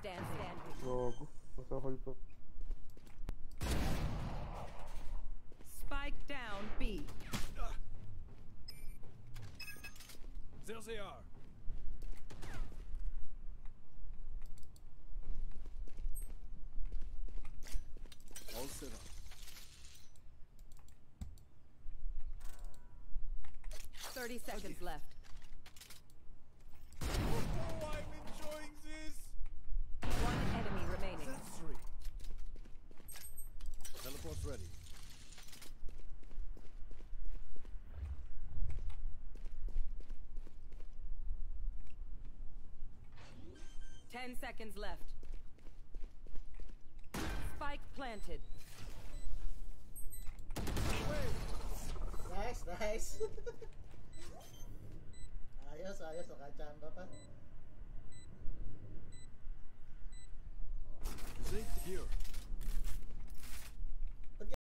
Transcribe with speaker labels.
Speaker 1: standing.
Speaker 2: Pa.
Speaker 1: Spike down B.
Speaker 3: There they are. All set up.
Speaker 1: Thirty seconds left.
Speaker 3: Teleport's ready.
Speaker 1: Ten seconds left. Spike planted.
Speaker 4: Nice, nice. ayos, ayos. Nakachamba pa.